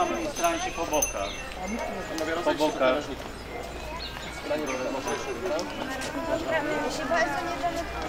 mamy ministranci po bokach. Po bokach. Gramy się bardzo niedaleko.